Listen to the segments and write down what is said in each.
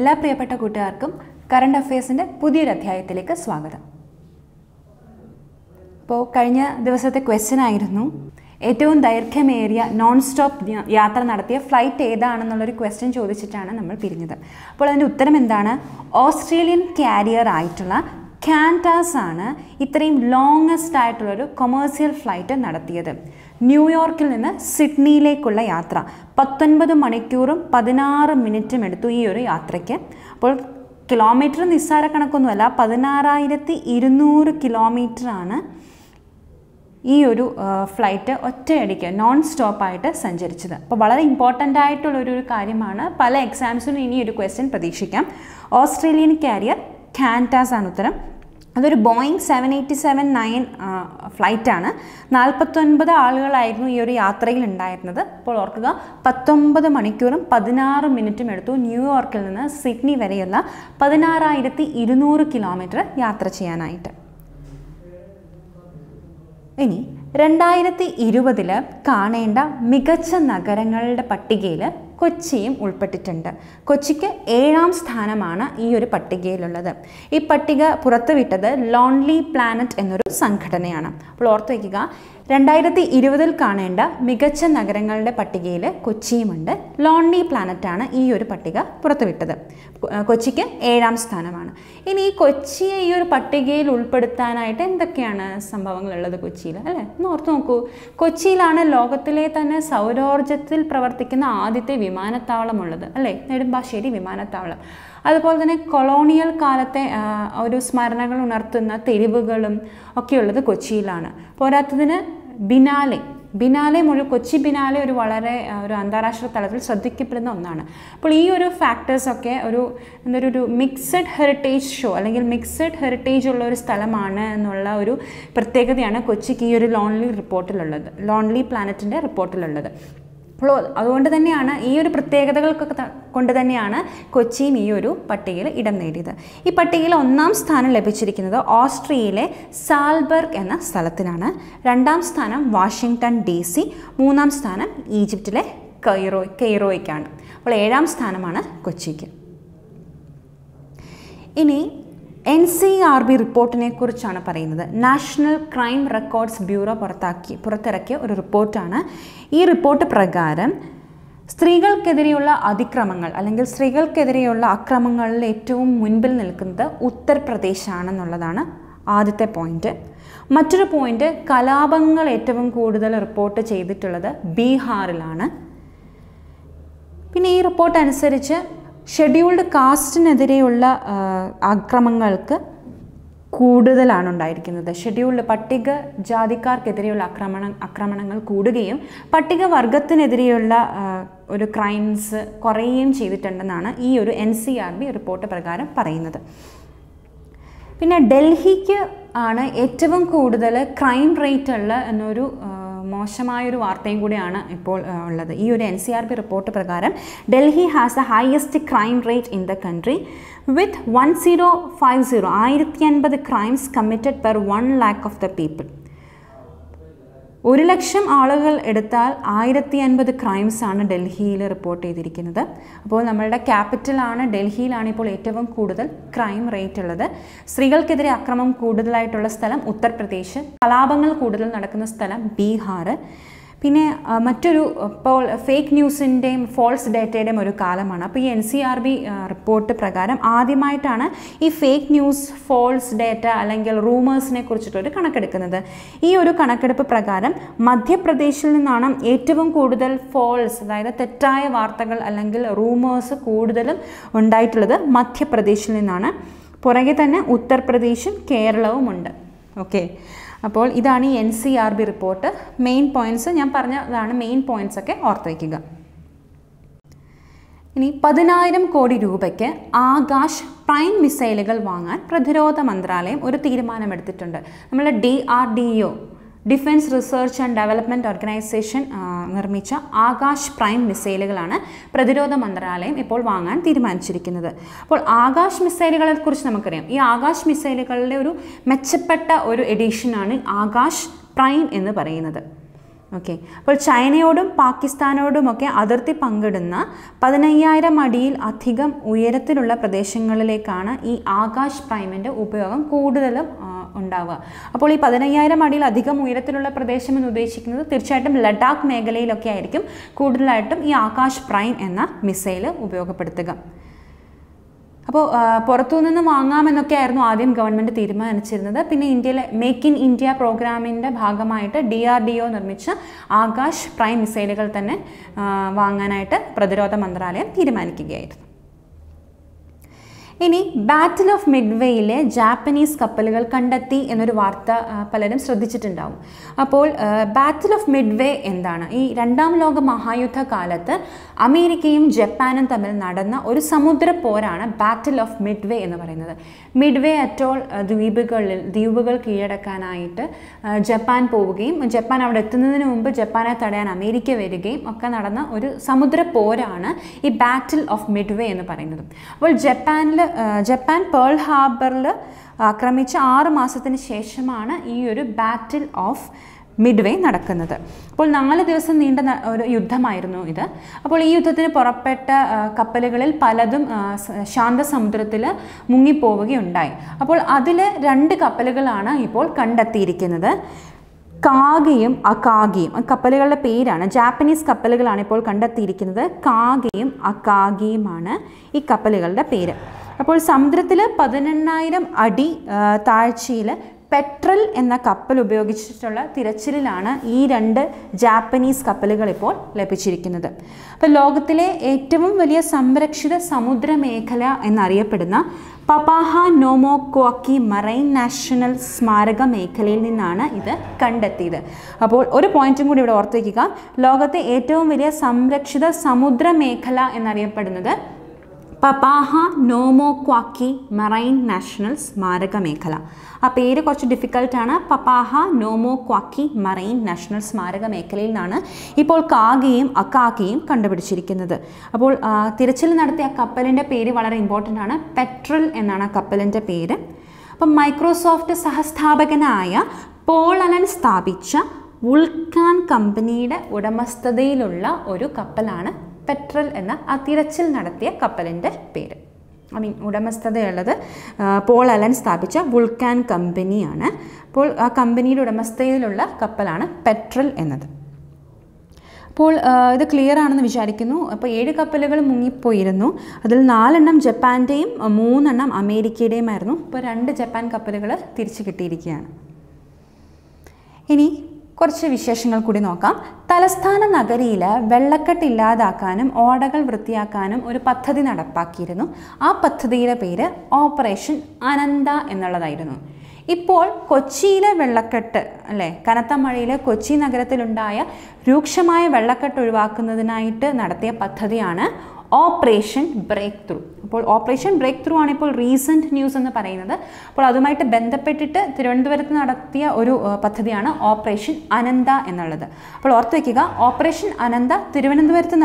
എല്ലാ പ്രിയപ്പെട്ട കൂട്ടുകാർക്കും കറണ്ട് അഫയേഴ്സിന്റെ പുതിയൊരു അധ്യായത്തിലേക്ക് സ്വാഗതം. അപ്പോൾ കഴിഞ്ഞ ദിവസത്തെ ക്വസ്റ്റ്യൻ ആയിരുന്നു ഏറ്റവും ദൈർഘ്യമേറിയ നോൺ സ്റ്റോപ്പ് യാത്ര നടത്തിയ ഫ്ലൈറ്റ് ഏതാണെന്നുള്ളൊരു ക്വസ്റ്റ്യൻ ചോദിച്ചിട്ടാണ് നമ്മൾ പിരിഞ്ഞത്. അപ്പോൾ അതിന്റെ ഉത്തരം എന്താണ്? ഓസ്ട്രേലിയൻ കാരിയർ ആയിട്ടുള്ള കാന്റാസ് ആണ് ഇത്രയും ലോങ്ങസ്റ്റ് ആയിട്ടുള്ളൊരു കൊമേഴ്സ്യൽ ഫ്ലൈറ്റ് നടത്തിയത്. ന്യൂയോർക്കിൽ നിന്ന് സിഡ്നിയിലേക്കുള്ള യാത്ര. പത്തൊൻപത് മണിക്കൂറും പതിനാറ് മിനിറ്റും എടുത്തു ഈ ഒരു യാത്രയ്ക്ക്. അപ്പോൾ കിലോമീറ്റർ നിസ്സാര കണക്കൊന്നുമല്ല പതിനാറായിരത്തി ഇരുന്നൂറ് കിലോമീറ്ററാണ് ഈ ഒരു ഫ്ലൈറ്റ് ഒറ്റയടിക്ക് നോൺ സ്റ്റോപ്പായിട്ട് സഞ്ചരിച്ചത്. അപ്പോൾ വളരെ ഇമ്പോർട്ടന്റ് ആയിട്ടുള്ള ഒരു ഒരു കാര്യമാണ്. പല എക്സാംസിനും ഇനി ഒരു ക്വസ്റ്റ്യൻ പ്രതീക്ഷിക്കാം. ഓസ്ട്രേലിയൻ കാരിയർ കാന്റാസ് ആണ് ഉത്തരം. അതൊരു Boeing seven eighty seven nine ഫ്ലൈറ്റാണ് നാൽപ്പത്തൊൻപത് ആളുകളായിരുന്നു ഈ ഒരു യാത്രയിൽ ഉണ്ടായിരുന്നത്. അപ്പോൾ ഓർക്കുക പത്തൊമ്പത് മണിക്കൂറും പതിനാറ് മിനിറ്റും എടുത്തു ന്യൂയോർക്കിൽ നിന്ന് സിഡ്നി വരെയുള്ള പതിനാറായിരത്തി ഇരുന്നൂറ് കിലോമീറ്റർ യാത്ര ചെയ്യാനായിട്ട്. ഇനി രണ്ടായിരത്തി ഇരുപതിൽ കാണേണ്ട മികച്ച നഗരങ്ങളുടെ പട്ടികയിൽ കൊച്ചിയും ഉൾപ്പെട്ടിട്ടുണ്ട്. കൊച്ചിക്ക് ഏഴാം സ്ഥാനമാണ് ഈ ഒരു പട്ടികയിലുള്ളത്. ഈ പട്ടിക പുറത്തുവിട്ടത് ലോൺലി പ്ലാനറ്റ് എന്നൊരു സംഘടനയാണ്. അപ്പോൾ ഓർത്ത് വയ്ക്കുക രണ്ടായിരത്തി ഇരുപതിൽ കാണേണ്ട മികച്ച നഗരങ്ങളുടെ പട്ടികയിൽ കൊച്ചിയുമുണ്ട്. ലോൺലി പ്ലാനറ്റാണ് ഈ ഒരു പട്ടിക പുറത്തുവിട്ടത്. കൊച്ചിക്ക് ഏഴാം സ്ഥാനമാണ്. ഇനി ഈ കൊച്ചിയെ ഈ ഒരു പട്ടികയിൽ ഉൾപ്പെടുത്താനായിട്ട് എന്തൊക്കെയാണ് സംഭവങ്ങളുള്ളത് കൊച്ചിയിൽ? അല്ലേ? ഒന്ന് ഓർത്ത് നോക്കൂ. കൊച്ചിയിലാണ് ലോകത്തിലെ തന്നെ സൗരോർജത്തിൽ പ്രവർത്തിക്കുന്ന ആദ്യത്തെ വിമാനത്താവളമുള്ളത്. അല്ലേ? നെടുമ്പാശ്ശേരി വിമാനത്താവളം. അതുപോലെ തന്നെ കൊളോണിയൽ കാലത്തെ ഒരു സ്മരണകൾ ഉണർത്തുന്ന തെരുവുകളും ഒക്കെയുള്ളത് കൊച്ചിയിലാണ്. പോരാത്തതിന് ബിനാലെ. ബിനാലെ മുഴുവൻ കൊച്ചി ബിനാലെ ഒരു വളരെ ഒരു അന്താരാഷ്ട്ര തലത്തിൽ ശ്രദ്ധിക്കപ്പെടുന്ന ഒന്നാണ്. അപ്പോൾ ഈ ഒരു ഫാക്ടേഴ്സൊക്കെ ഒരു എന്തൊരു ഒരു മിക്സഡ് ഹെറിറ്റേജ് ഷോ അല്ലെങ്കിൽ മിക്സഡ് ഹെറിറ്റേജ് ഉള്ള ഒരു സ്ഥലമാണ് എന്നുള്ള ഒരു പ്രത്യേകതയാണ് കൊച്ചിക്ക് ഈ ഒരു ലോൺലി റിപ്പോർട്ടിലുള്ളത് ലോൺലി പ്ലാനറ്റിന്റെ റിപ്പോർട്ടിലുള്ളത് അപ്പോൾ അതുകൊണ്ട് തന്നെയാണ് ഈ ഒരു പ്രത്യേകതകൾക്കൊക്കെ കൊണ്ട് തന്നെയാണ് കൊച്ചിയും ഈ ഒരു പട്ടികയിൽ ഇടം നേടിയത്. ഈ പട്ടികയിൽ ഒന്നാം സ്ഥാനം ലഭിച്ചിരിക്കുന്നത് ഓസ്ട്രിയയിലെ സാൽബർഗ് എന്ന സ്ഥലത്തിനാണ്. രണ്ടാം സ്ഥാനം വാഷിങ്ടൺ ഡി സി മൂന്നാം സ്ഥാനം ഈജിപ്തിലെ കൈറോ കെയ്റോയ്ക്കാണ് അപ്പോൾ ഏഴാം സ്ഥാനമാണ് കൊച്ചിക്ക്. ഇനി എൻ സി ആർ ബി റിപ്പോർട്ടിനെ കുറിച്ചാണ് പറയുന്നത്. നാഷണൽ ക്രൈം റെക്കോർഡ്സ് ബ്യൂറോ പുറത്താക്കി പുറത്തിറക്കിയ ഒരു റിപ്പോർട്ടാണ്. ഈ റിപ്പോർട്ട് പ്രകാരം സ്ത്രീകൾക്കെതിരെയുള്ള അതിക്രമങ്ങൾ അല്ലെങ്കിൽ സ്ത്രീകൾക്കെതിരെയുള്ള അക്രമങ്ങളിൽ ഏറ്റവും മുൻപിൽ നിൽക്കുന്നത് ഉത്തർപ്രദേശാണെന്നുള്ളതാണ് ആദ്യത്തെ പോയിന്റ് മറ്റൊരു പോയിന്റ് കലാപങ്ങൾ ഏറ്റവും കൂടുതൽ റിപ്പോർട്ട് ചെയ്തിട്ടുള്ളത് ബീഹാറിലാണ്. പിന്നെ ഈ റിപ്പോർട്ട് അനുസരിച്ച് ഷെഡ്യൂൾഡ് കാസ്റ്റിനെതിരെയുള്ള ആക്രമങ്ങൾക്ക് കൂടുതലാണ് ഉണ്ടായിരിക്കുന്നത്. ഷെഡ്യൂൾഡ് പട്ടിക ജാതിക്കാർക്കെതിരെയുള്ള ആക്രമണ ആക്രമണങ്ങൾ കൂടുകയും പട്ടിക വർഗത്തിനെതിരെയുള്ള ഒരു ക്രൈംസ് കുറയുകയും ചെയ്തിട്ടുണ്ടെന്നാണ് ഈ ഒരു N C R B report പ്രകാരം പറയുന്നത്. പിന്നെ ഡൽഹിക്ക് ആണ് ഏറ്റവും കൂടുതൽ ക്രൈം റേറ്റ് ഉള്ള എന്നൊരു മോശമായൊരു വാർത്തയും കൂടിയാണ് ഇപ്പോൾ ഉള്ളത്. ഈ ഒരു N C R B report പ്രകാരം Delhi has the highest crime rate in the country with one zero five zero ആയിരത്തി അൻപത് crimes committed per one lakh of the people ഒരു ലക്ഷം ആളുകൾ എടുത്താൽ ആയിരത്തി അൻപത് ക്രൈംസാണ് ഡൽഹിയിൽ റിപ്പോർട്ട് ചെയ്തിരിക്കുന്നത്. അപ്പോൾ നമ്മളുടെ ക്യാപിറ്റലാണ് ഡൽഹിയിലാണ് ഇപ്പോൾ ഏറ്റവും കൂടുതൽ ക്രൈം റേറ്റ് ഉള്ളത്. സ്ത്രീകൾക്കെതിരെ അക്രമം കൂടുതലായിട്ടുള്ള സ്ഥലം ഉത്തർപ്രദേശ്. കലാപങ്ങൾ കൂടുതൽ നടക്കുന്ന സ്ഥലം ബീഹാർ. പിന്നെ മറ്റൊരു ഇപ്പോൾ ഫേക്ക് ന്യൂസിന്റെയും ഫോൾസ് ഡേറ്റയുടെയും ഒരു കാലമാണ്. അപ്പോൾ ഈ N C R B report പ്രകാരം ആദ്യമായിട്ടാണ് ഈ ഫേക്ക് ന്യൂസ് ഫോൾസ് ഡേറ്റ അല്ലെങ്കിൽ റൂമേഴ്സിനെ കുറിച്ചിട്ടൊരു കണക്കെടുക്കുന്നത്. ഈ ഒരു കണക്കെടുപ്പ് പ്രകാരം മധ്യപ്രദേശിൽ നിന്നാണ് ഏറ്റവും കൂടുതൽ ഫോൾസ് അതായത് തെറ്റായ വാർത്തകൾ അല്ലെങ്കിൽ റൂമേഴ്സ് കൂടുതലും ഉണ്ടായിട്ടുള്ളത് മധ്യപ്രദേശിൽ നിന്നാണ്. പുറകെ തന്നെ ഉത്തർപ്രദേശും കേരളവും ഉണ്ട് ഓക്കെ. അപ്പോൾ ഇതാണ് ഈ N C R B report main points ഞാൻ പറഞ്ഞതാണ് മെയിൻ പോയിന്റ്സ് ഒക്കെ ഓർത്ത് വയ്ക്കുക ഇനി പതിനായിരം കോടി രൂപയ്ക്ക് ആകാശ് പ്രൈം മിസൈലുകൾ വാങ്ങാൻ പ്രതിരോധ മന്ത്രാലയം ഒരു തീരുമാനമെടുത്തിട്ടുണ്ട്. നമ്മൾ D R D O defence research and development organisation നിർമ്മിച്ച ആകാശ് പ്രൈം മിസൈലുകളാണ് പ്രതിരോധ മന്ത്രാലയം ഇപ്പോൾ വാങ്ങാൻ തീരുമാനിച്ചിരിക്കുന്നത്. അപ്പോൾ ആകാശ് മിസൈലുകളെ കുറിച്ച് നമുക്കറിയാം. ഈ ആകാശ് മിസൈലുകളുടെ ഒരു മെച്ചപ്പെട്ട ഒരു എഡിഷനാണ് ആകാശ് പ്രൈം എന്ന് പറയുന്നത്. ഓക്കെ. അപ്പോൾ ചൈനയോടും പാകിസ്ഥാനോടുമൊക്കെ അതിർത്തി പങ്കിടുന്ന പതിനയ്യായിരം അടിയിൽ അധികം ഉയരത്തിലുള്ള പ്രദേശങ്ങളിലേക്കാണ് ഈ ആകാശ് പ്രൈമിന്റെ ഉപയോഗം കൂടുതലും ഉണ്ടാവുക. അപ്പോൾ ഈ പതിനയ്യായിരം അടിയിൽ അധികം ഉയരത്തിലുള്ള പ്രദേശം എന്ന് ഉദ്ദേശിക്കുന്നത് തീർച്ചയായിട്ടും ലഡാക്ക് മേഖലയിലൊക്കെ ആയിരിക്കും. കൂടുതലായിട്ടും ഈ ആകാശ് പ്രൈം എന്ന മിസൈൽ ഉപയോഗപ്പെടുത്തുക. അപ്പോൾ പുറത്തു നിന്ന് വാങ്ങാമെന്നൊക്കെ ആയിരുന്നു ആദ്യം ഗവൺമെന്റ് തീരുമാനിച്ചിരുന്നത്. പിന്നെ ഇന്ത്യയിലെ മേക്ക് ഇൻ ഇന്ത്യ പ്രോഗ്രാമിന്റെ ഭാഗമായിട്ട് ഡി ആർ ഡി ഒ നിർമ്മിച്ച ആകാശ് പ്രൈം മിസൈലുകൾ തന്നെ വാങ്ങാനായിട്ട് പ്രതിരോധ മന്ത്രാലയം തീരുമാനിക്കുകയായിരുന്നു. ഇനി ബാറ്റിൽ ഓഫ് മിഡ്വേയിലെ ജാപ്പനീസ് കപ്പലുകൾ കണ്ടെത്തി എന്നൊരു വാർത്ത പലരും ശ്രദ്ധിച്ചിട്ടുണ്ടാവും. അപ്പോൾ ബാറ്റിൽ ഓഫ് മിഡ്വേ എന്താണ്? ഈ രണ്ടാം ലോക മഹായുദ്ധ കാലത്ത് അമേരിക്കയും ജപ്പാനും തമ്മിൽ നടന്ന ഒരു സമുദ്ര പോരാണ് ബാറ്റിൽ ഓഫ് മിഡ്വേ എന്ന് പറയുന്നത്. മിഡ്വേ അറ്റോൾ ദ്വീപുകളിൽ ദ്വീപുകൾ കീഴടക്കാനായിട്ട് ജപ്പാൻ പോവുകയും ജപ്പാൻ അവിടെ എത്തുന്നതിന് മുമ്പ് ജപ്പാനെ തടയാൻ അമേരിക്ക വരികയും ഒക്കെ നടന്ന ഒരു സമുദ്ര പോരാണ് ഈ ബാറ്റിൽ ഓഫ് മിഡ്വേ എന്ന് പറയുന്നത്. അപ്പോൾ ജപ്പാനിൽ ജപ്പാൻ പേൾ ഹാർബറിൽ ആക്രമിച്ച ആറ് മാസത്തിന് ശേഷമാണ് ഈ ഒരു ബാറ്റിൽ ഓഫ് മിഡ്വേ നടക്കുന്നത്. അപ്പോൾ നാല് ദിവസം നീണ്ട ഒരു യുദ്ധമായിരുന്നു ഇത്. അപ്പോൾ ഈ യുദ്ധത്തിന് പുറപ്പെട്ട കപ്പലുകളിൽ പലതും ശാന്ത സമുദ്രത്തിൽ ശാന്തസമുദ്രത്തിൽ മുങ്ങിപ്പോവുകയുണ്ടായി. അപ്പോൾ അതിൽ രണ്ട് കപ്പലുകളാണ് ഇപ്പോൾ കണ്ടെത്തിയിരിക്കുന്നത്. കാഗയും അകാഗിയും കപ്പലുകളുടെ പേരാണ് ജാപ്പനീസ് കപ്പലുകളാണ് ഇപ്പോൾ കണ്ടെത്തിയിരിക്കുന്നത്. കാഗയും അകാഗിയുമാണ് ഈ കപ്പലുകളുടെ പേര്. അപ്പോൾ സമുദ്രത്തിൽ പതിനെണ്ണായിരം അടി താഴ്ചയിൽ പെട്രൽ എന്ന കപ്പൽ ഉപയോഗിച്ചിട്ടുള്ള തിരച്ചിലിലാണ് ഈ രണ്ട് ജാപ്പനീസ് കപ്പലുകൾ ഇപ്പോൾ ലഭിച്ചിരിക്കുന്നത്. അപ്പോൾ ലോകത്തിലെ ഏറ്റവും വലിയ സംരക്ഷിത സമുദ്ര മേഖല എന്നറിയപ്പെടുന്ന പപാഹ നോമോക്വാക്കി മറൈൻ നാഷണൽ സ്മാരക മേഖലയിൽ നിന്നാണ് ഇത് കണ്ടെത്തിയത്. അപ്പോൾ ഒരു പോയിന്റും കൂടി ഇവിടെ ഓർത്ത് വയ്ക്കുക ലോകത്തെ ഏറ്റവും വലിയ സംരക്ഷിത സമുദ്ര മേഖല എന്നറിയപ്പെടുന്നത് പപാഹ നോമോക്വാക്കി മറൈൻ നാഷണൽ സ്മാരക മേഖല ആ പേര് കുറച്ച് ഡിഫിക്കൽട്ടാണ് പപാഹ നോമോക്വാക്കി മറൈൻ നാഷണൽ സ്മാരക മേഖലയിൽ നിന്നാണ് ഇപ്പോൾ കാഗയും അക്കാകയും കണ്ടുപിടിച്ചിരിക്കുന്നത്. അപ്പോൾ തിരച്ചിൽ നടത്തിയ ആ കപ്പലിന്റെ പേര് വളരെ ഇമ്പോർട്ടന്റ് ആണ്. പെട്രൽ എന്നാണ് ആ കപ്പലിന്റെ പേര്. അപ്പം മൈക്രോസോഫ്റ്റ് സഹസ്ഥാപകനായ പോൾ അലൻ സ്ഥാപിച്ച വുൾക്കാൻ കമ്പനിയുടെ ഉടമസ്ഥതയിലുള്ള ഒരു കപ്പലാണ് പെട്രൽ എന്ന ആ തിരച്ചിൽ നടത്തിയ കപ്പലിന്റെ പേര്. ഐ മീൻ ഉടമസ്ഥതയുള്ളത് പോൾ അലൻ സ്ഥാപിച്ച വുൾക്കാൻ കമ്പനിയാണ്. അപ്പോൾ ആ കമ്പനിയുടെ ഉടമസ്ഥതയിലുള്ള കപ്പലാണ് പെട്രൽ എന്നത്. അപ്പോൾ ഇത് ക്ലിയർ ആണെന്ന് വിചാരിക്കുന്നു. അപ്പോൾ ഏഴ് കപ്പലുകൾ മുങ്ങിപ്പോയിരുന്നു. അതിൽ നാലെണ്ണം ജപ്പാന്റെയും മൂന്നെണ്ണം അമേരിക്കയുടെയുമായിരുന്നു. ഇപ്പോൾ രണ്ട് ജപ്പാൻ കപ്പലുകൾ തിരിച്ചു കിട്ടിയിരിക്കുകയാണ്. ഇനി കുറച്ച് വിശേഷങ്ങൾ കൂടി നോക്കാം. തലസ്ഥാന നഗരിയിൽ വെള്ളക്കെട്ട് ഇല്ലാതാക്കാനും ഓടകൾ വൃത്തിയാക്കാനും ഒരു പദ്ധതി നടപ്പാക്കിയിരുന്നു. ആ പദ്ധതിയുടെ പേര് ഓപ്പറേഷൻ അനന്ത എന്നുള്ളതായിരുന്നു. ഇപ്പോൾ കൊച്ചിയിലെ വെള്ളക്കെട്ട് അല്ലേ? കനത്ത മഴയിൽ കൊച്ചി നഗരത്തിലുണ്ടായ രൂക്ഷമായ വെള്ളക്കെട്ട് ഒഴിവാക്കുന്നതിനായിട്ട് നടത്തിയ പദ്ധതിയാണ് ഓപ്പറേഷൻ ബ്രേക്ക് ത്രൂ അപ്പോൾ ഓപ്പറേഷൻ ബ്രേക്ക് ത്രൂ ആണ് ഇപ്പോൾ റീസെന്റ് ന്യൂസ് എന്ന് പറയുന്നത്. അപ്പോൾ അതുമായിട്ട് ബന്ധപ്പെട്ടിട്ട് തിരുവനന്തപുരത്ത് നടത്തിയ ഒരു പദ്ധതിയാണ് ഓപ്പറേഷൻ അനന്ത എന്നുള്ളത്. അപ്പോൾ ഓർത്ത് വയ്ക്കുക ഓപ്പറേഷൻ അനന്ത തിരുവനന്തപുരത്ത്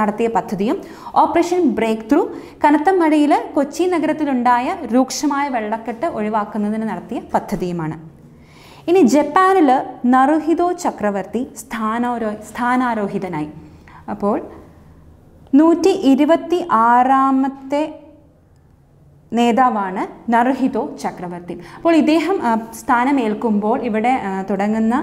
നടത്തിയ പദ്ധതിയും ഓപ്പറേഷൻ ബ്രേക്ക് ത്രൂ കനത്ത മഴയിൽ കൊച്ചി നഗരത്തിലുണ്ടായ രൂക്ഷമായ വെള്ളക്കെട്ട് ഒഴിവാക്കുന്നതിന് നടത്തിയ പദ്ധതിയുമാണ്. ഇനി ജപ്പാനിൽ നറുഹിതോ ചക്രവർത്തി സ്ഥാനാരോ സ്ഥാനാരോഹിതനായി. അപ്പോൾ നൂറ്റി ഇരുപത്തി ആറാമത്തെ നേതാവാണ് നർഹിതോ ചക്രവർത്തി. അപ്പോൾ ഇദ്ദേഹം സ്ഥാനമേൽക്കുമ്പോൾ ഇവിടെ തുടങ്ങുന്ന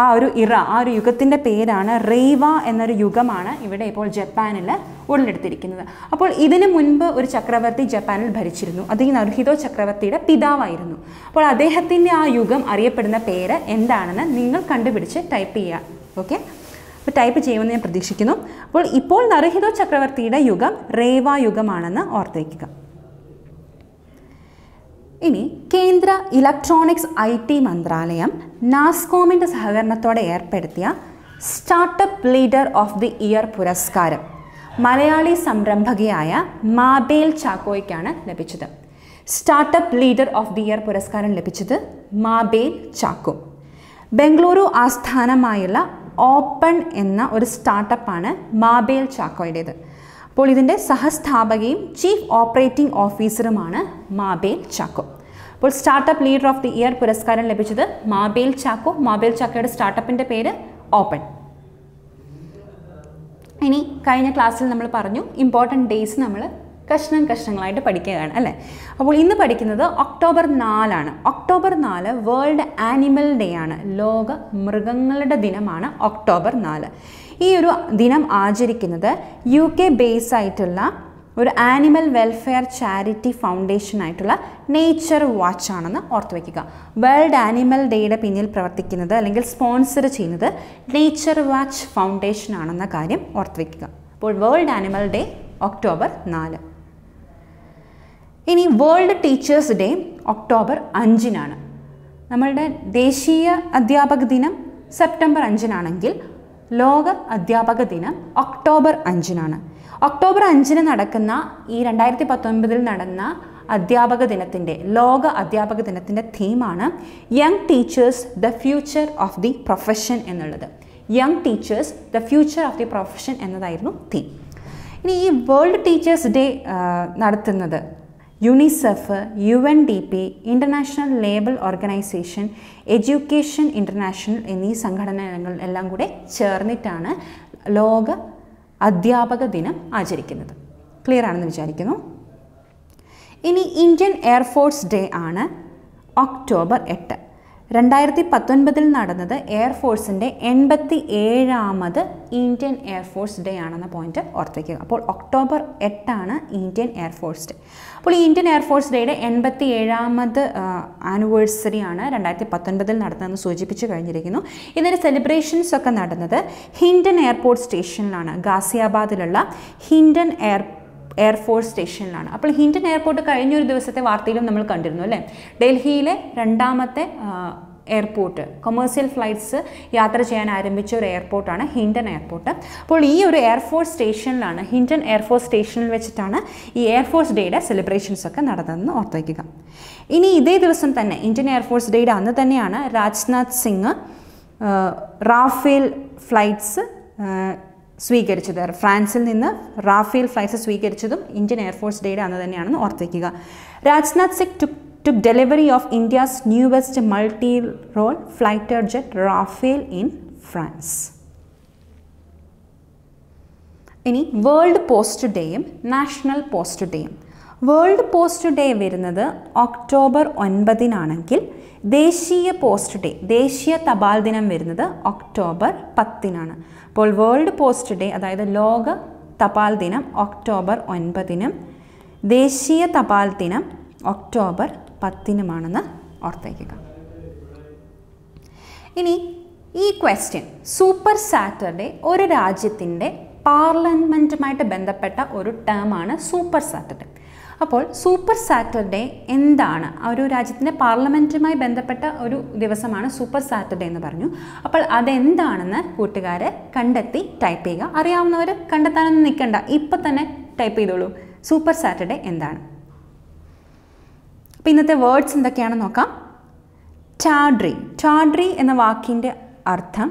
ആ ഒരു ഇറ ആ ഒരു യുഗത്തിന്റെ പേരാണ് റെയ്വ എന്നൊരു യുഗമാണ് ഇവിടെ ഇപ്പോൾ ജപ്പാനിൽ ഉടലെടുത്തിരിക്കുന്നത് അപ്പോൾ ഇതിനു മുൻപ് ഒരു ചക്രവർത്തി ജപ്പാനിൽ ഭരിച്ചിരുന്നു. അത് ഈ നർഹിതോ ചക്രവർത്തിയുടെ പിതാവായിരുന്നു. അപ്പോൾ അദ്ദേഹത്തിന്റെ ആ യുഗം അറിയപ്പെടുന്ന പേര് എന്താണെന്ന് നിങ്ങൾ കണ്ടുപിടിച്ച് ടൈപ്പ് ചെയ്യുക. ഓക്കെ? അപ്പോൾ ടൈപ്പ് ചെയ്യുമെന്ന് ഞാൻ പ്രതീക്ഷിക്കുന്നു. അപ്പോൾ ഇപ്പോൾ നരഹിതോ ചക്രവർത്തിയുടെ യുഗം റേവ യുഗമാണെന്ന് ഓർത്തേക്കുക ഇനി കേന്ദ്ര ഇലക്ട്രോണിക്സ് ഐ ടി മന്ത്രാലയം നാസ്കോമിന്റെ സഹകരണത്തോടെ ഏർപ്പെടുത്തിയ startup leader of the year പുരസ്കാരം മലയാളി സംരംഭകയായ മാബേൽ ചാക്കോയ്ക്കാണ് ലഭിച്ചത്. Startup leader of the year പുരസ്കാരം ലഭിച്ചത് മാബേൽ ചാക്കോ. ബംഗളൂരു ആസ്ഥാനമായുള്ള ഓപ്പൺ എന്ന ഒരു സ്റ്റാർട്ടപ്പാണ് മാബേൽ ചാക്കോയുടേത്. അപ്പോൾ ഇതിന്റെ സഹസ്ഥാപകയും ചീഫ് ഓപ്പറേറ്റിംഗ് ഓഫീസറുമാണ് മാബേൽ ചാക്കോ. അപ്പോൾ startup leader of the year പുരസ്കാരം ലഭിച്ചത് മാബേൽ ചാക്കോ. മാബേൽ ചാക്കോയുടെ സ്റ്റാർട്ടപ്പിന്റെ പേര് ഓപ്പൺ. ഇനി കഴിഞ്ഞ ക്ലാസ്സിൽ നമ്മൾ പറഞ്ഞു ഇമ്പോർട്ടന്റ് ഡേയ്സ് നമ്മൾ കഷ്ണം കഷ്ണങ്ങളായിട്ട് പഠിക്കുകയാണ് അല്ലേ? അപ്പോൾ ഇന്ന് പഠിക്കുന്നത് ഒക്ടോബർ നാലാണ്. ഒക്ടോബർ നാല് വേൾഡ് ആനിമൽ ഡേ ആണ്. ലോക മൃഗങ്ങളുടെ ദിനമാണ് ഒക്ടോബർ നാല്. ഈ ഒരു ദിനം ആചരിക്കുന്നത് യു കെ ബേസ് ആയിട്ടുള്ള ഒരു ആനിമൽ വെൽഫെയർ ചാരിറ്റി ഫൗണ്ടേഷൻ ആയിട്ടുള്ള നേച്ചർ വാച്ച് ആണെന്ന് ഓർത്തു വയ്ക്കുക വേൾഡ് ആനിമൽ ഡേയുടെ പിന്നിൽ പ്രവർത്തിക്കുന്നത് അല്ലെങ്കിൽ സ്പോൺസർ ചെയ്യുന്നത് നേച്ചർ വാച്ച് ഫൗണ്ടേഷൻ ആണെന്ന കാര്യം ഓർത്തു വയ്ക്കുക അപ്പോൾ വേൾഡ് ആനിമൽ ഡേ ഒക്ടോബർ നാല്. ഇനി വേൾഡ് ടീച്ചേഴ്സ് ഡേ ഒക്ടോബർ അഞ്ചിനാണ്. നമ്മളുടെ ദേശീയ അധ്യാപക ദിനം സെപ്റ്റംബർ അഞ്ചിനാണെങ്കിൽ ലോക അധ്യാപക ദിനം ഒക്ടോബർ അഞ്ചിനാണ്. ഒക്ടോബർ അഞ്ചിന് നടക്കുന്ന ഈ രണ്ടായിരത്തി പത്തൊൻപതിൽ നടന്ന അധ്യാപക ദിനത്തിന്റെ ലോക അധ്യാപക ദിനത്തിന്റെ തീമാണ് young teachers the future of the profession എന്നുള്ളത്. Young teachers the future of the profession എന്നതായിരുന്നു തീം ഇനി ഈ വേൾഡ് ടീച്ചേഴ്സ് ഡേ നടത്തുന്നത് UNICEF U N D P international labour organisation education international എന്നീ സംഘടനകൾ എല്ലാം കൂടെ ചേർന്നിട്ടാണ് ലോക അധ്യാപക ദിനം ആചരിക്കുന്നത്. ക്ലിയർ ആണെന്ന് വിചാരിക്കുന്നു? ഇനി ഇന്ത്യൻ എയർഫോഴ്സ് ഡേ ആണ് ഒക്ടോബർ എട്ട്. രണ്ടായിരത്തി പത്തൊൻപതിൽ നടന്നത് എയർഫോഴ്സിന്റെ എൺപത്തി ഏഴാമത് ഇന്ത്യൻ എയർഫോഴ്സ് ഡേ ആണെന്ന പോയിന്റ് ഓർത്തിക്കുക അപ്പോൾ ഒക്ടോബർ എട്ടാണ് ഇന്ത്യൻ എയർഫോഴ്സ് ഡേ അപ്പോൾ ഈ ഇന്ത്യൻ എയർഫോഴ്സ് ഡേയുടെ എൺപത്തി ഏഴാമത് ആനിവേഴ്സറി ആണ് രണ്ടായിരത്തി പത്തൊൻപതിൽ നടന്നതെന്ന് സൂചിപ്പിച്ചു കഴിഞ്ഞിരിക്കുന്നു. ഇതിന്റെ സെലിബ്രേഷൻസ് ഒക്കെ നടന്നത് ഹിൻഡൻ എയർപോർട്ട് സ്റ്റേഷനിലാണ് ഗാസിയാബാദിലുള്ള ഹിൻഡൻ എയർ എയർഫോഴ്സ് സ്റ്റേഷനിലാണ് അപ്പോൾ ഹിൻഡൻ എയർപോർട്ട് കഴിഞ്ഞൊരു ദിവസത്തെ വാർത്തയിലും നമ്മൾ കണ്ടിരുന്നു അല്ലേ? ഡൽഹിയിലെ രണ്ടാമത്തെ എയർപോർട്ട് കൊമേഴ്സ്യൽ ഫ്ലൈറ്റ്സ് യാത്ര ചെയ്യാൻ ആരംഭിച്ച ഒരു എയർപോർട്ടാണ് ഹിൻഡൻ എയർപോർട്ട് അപ്പോൾ ഈ ഒരു എയർഫോഴ്സ് സ്റ്റേഷനിലാണ് ഹിൻഡൻ എയർഫോഴ്സ് സ്റ്റേഷനിൽ വെച്ചിട്ടാണ് ഈ എയർഫോഴ്സ് ഡേയുടെ സെലിബ്രേഷൻസ് ഒക്കെ നടന്നതെന്ന് ഓർത്തേക്കുക ഇനി ഇതേ ദിവസം തന്നെ ഇന്ത്യൻ എയർഫോഴ്സ് ഡേയുടെ അന്ന് തന്നെയാണ് രാജ്നാഥ് സിംഗ് റാഫേൽ ഫ്ലൈറ്റ്സ് സ്വീകരിച്ചത്. ഫ്രാൻസിൽ നിന്ന് റാഫേൽ ഫ്ലൈറ്റ്സ് സ്വീകരിച്ചതും ഇന്ത്യൻ എയർഫോഴ്സ് ഡേയുടെ അന്ന് തന്നെയാണെന്ന് ഓർത്തിക്കുക Rajnath Singh to to delivery of India's newest multi role fighter jet Rafale in France ഇനി വേൾഡ് പോസ്റ്റ് ഡേയും നാഷണൽ പോസ്റ്റ് ഡേയും വേൾഡ് പോസ്റ്റ് ഡേ വരുന്നത് ഒക്ടോബർ ഒൻപതിനാണെങ്കിൽ ദേശീയ പോസ്റ്റ് ഡേ ദേശീയ തപാൽ ദിനം വരുന്നത് ഒക്ടോബർ പത്തിനാണ്. അപ്പോൾ വേൾഡ് പോസ്റ്റ് ഡേ അതായത് ലോക തപാൽ ദിനം ഒക്ടോബർ ഒൻപതിനും ദേശീയ തപാൽ ദിനം ഒക്ടോബർ പത്തിനുമാണെന്ന് ഓർത്തേക്കുക. ഇനി ഈ ക്വസ്റ്റ്യൻ സൂപ്പർ സാറ്റർഡേ ഒരു രാജ്യത്തിന്റെ പാർലമെന്റുമായിട്ട് ബന്ധപ്പെട്ട ഒരു ടേമാണ് സൂപ്പർ സാറ്റർഡേ. അപ്പോൾ സൂപ്പർ സാറ്റർഡേ എന്താണ്? ഒരു രാജ്യത്തിന്റെ പാർലമെന്റുമായി ബന്ധപ്പെട്ട ഒരു ദിവസമാണ് സൂപ്പർ സാറ്റർഡേ എന്ന് പറഞ്ഞു. അപ്പോൾ അതെന്താണെന്ന് കൂട്ടുകാരെ കണ്ടെത്തി ടൈപ്പ് ചെയ്യുക. അറിയാവുന്നവർ കണ്ടെത്താനൊന്നും നിൽക്കണ്ട. ഇപ്പം തന്നെ ടൈപ്പ് ചെയ്തോളൂ. സൂപ്പർ സാറ്റർഡേ എന്താണ്? അപ്പോൾ ഇന്നത്തെ വേർഡ്സ് എന്തൊക്കെയാണെന്ന് നോക്കാം. ടാഡ്രി ടാഡ്രി എന്ന വാക്കിന്റെ അർത്ഥം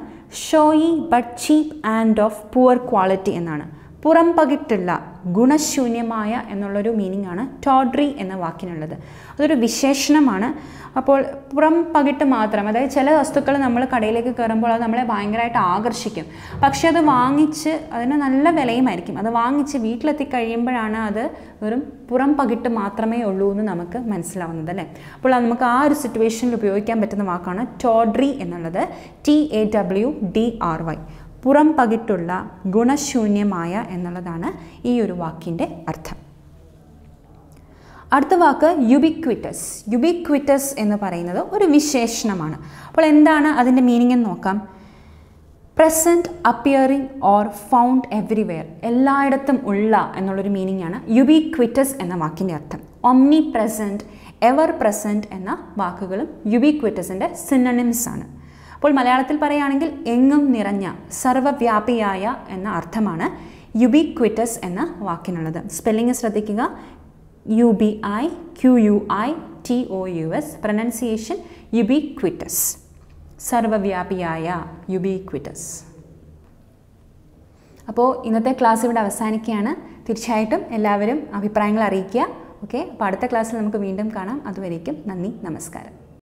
showy but cheap and of poor quality എന്നാണ്. പുറം പകിട്ടുള്ള ഗുണശൂന്യമായ എന്നുള്ളൊരു മീനിങ് ആണ് ടോഡ്രി എന്ന വാക്കിനുള്ളത്. അതൊരു വിശേഷണമാണ്. അപ്പോൾ പുറം പകിട്ട് മാത്രം അതായത് ചില വസ്തുക്കൾ നമ്മൾ കടയിലേക്ക് കയറുമ്പോൾ അത് നമ്മളെ ഭയങ്കരമായിട്ട് ആകർഷിക്കും. പക്ഷേ അത് വാങ്ങിച്ച് അതിന് നല്ല വിലയുമായിരിക്കും. അത് വാങ്ങിച്ച് വീട്ടിലെത്തി കഴിയുമ്പോഴാണ് അത് വെറും പുറം പകിട്ട് മാത്രമേ ഉള്ളൂ എന്ന് നമുക്ക് മനസ്സിലാവുന്നത് അല്ലേ? അപ്പോൾ നമുക്ക് ആ ഒരു സിറ്റുവേഷനിൽ ഉപയോഗിക്കാൻ പറ്റുന്ന വാക്കാണ് ടോഡ്രി എന്നുള്ളത്. T A W D R Y പുറം പകിട്ടുള്ള ഗുണശൂന്യമായ എന്നുള്ളതാണ് ഈ ഒരു വാക്കിന്റെ അർത്ഥം. അടുത്ത വാക്ക് യുബിക്വിറ്റസ് യുബിക്വിറ്റസ് എന്ന് പറയുന്നത് ഒരു വിശേഷണമാണ്. അപ്പോൾ എന്താണ് അതിന്റെ മീനിങ് എന്ന് നോക്കാം. Present appearing or found everywhere എല്ലായിടത്തും ഉള്ള എന്നുള്ളൊരു മീനിങ് ആണ് യുബിക്വിറ്റസ് എന്ന വാക്കിന്റെ അർത്ഥം. ഒംനി പ്രസന്റ് എവർ പ്രസന്റ് എന്ന വാക്കുകളും യുബിക്വിറ്റസിന്റെ സിനണിംസ് ആണ്. അപ്പോൾ മലയാളത്തിൽ പറയുകയാണെങ്കിൽ എങ്ങും നിറഞ്ഞ സർവവ്യാപിയായ എന്ന അർത്ഥമാണ് യുബിക്വിറ്റസ് എന്ന വാക്കിനുള്ളത്. സ്പെല്ലിംഗ് ശ്രദ്ധിക്കുക. U B I Q U I T O U S pronunciation ubiquitous സർവവ്യാപിയായ ubiquitous അപ്പോൾ ഇന്നത്തെ ക്ലാസ് ഇവിടെ അവസാനിക്കുകയാണ്. തീർച്ചയായിട്ടും എല്ലാവരും അഭിപ്രായങ്ങൾ അറിയിക്കുക. ഓക്കെ അപ്പോൾ അടുത്ത ക്ലാസ്സിൽ നമുക്ക് വീണ്ടും കാണാം. അതുവരേക്കും നന്ദി നമസ്കാരം.